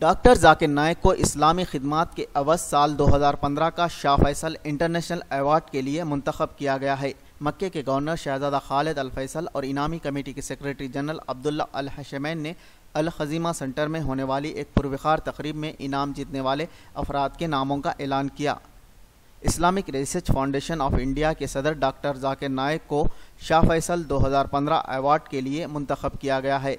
Doctor Zakir नायक को इस्लामी खिदमत के अवस साल 2015 का शाह फैसल इंटरनेशनल अवार्ड के लिए मुंतखब किया गया है। मक्के के गवर्नर शहजादा खालिद अल फैसल और इनामी कमेटी के secretary general Abdullah Al Hashman ने अल खजीमा सेंटर में होने वाली एक पुरवखार तकरीब में इनाम जीतने वाले अफराद के नामों का ऐलान किया। Islamic Research Foundation of India के सदर डॉक्टर जाकिर नायक को शाह फैसल 2015 अवार्ड के लिए मुंतखब किया गया है।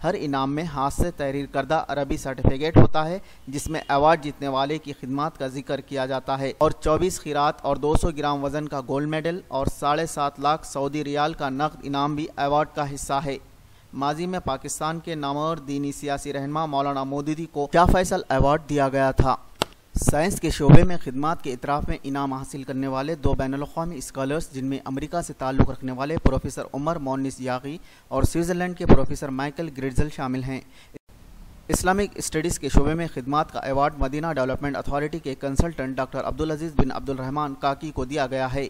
हर इनाम में हाथ से तहरीर करदा अरबी सर्टिफिकेट होता है, जिसमें अवार्ड जीतने वाले की खिदमत का ज़िक्र किया जाता है। और 24 खिरात और 200 ग्राम वज़न का गोल्ड मेडल और साढ़े सात लाख सऊदी रियाल का नकद इनाम भी अवार्ड का हिस्सा है। माजी में पाकिस्तान के नामवर दीनी सियासी रहनमा मौलाना मोदी को क्या फैसल अवार्ड दिया गया था? साइंस के शोबे में, खिदमत के इतराफ़ में इनाम हासिल करने वाले दो बैन अवी स्कॉलर्स, जिनमें अमरीका से ताल्लुक़ रखने वाले प्रोफेसर उमर मोनिस यागी और स्विट्ज़रलैंड के प्रोफेसर माइकल ग्रिडजल शामिल हैं। इस्लामिक स्टडीज़ के शोबे में खिदमत का अवार्ड मदीना डेवलपमेंट अथॉरिटी के consultant doctor Abdul Aziz bin Abdulrahman Kaki को दिया गया है।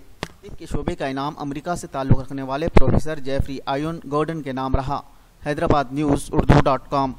के शोबे का इनाम अमरीका से ताल्लुक़ रखने वाले प्रोफेसर जेफरी आयुन गोर्डन के नाम रहा। Hyderabad news, Urdu dot com.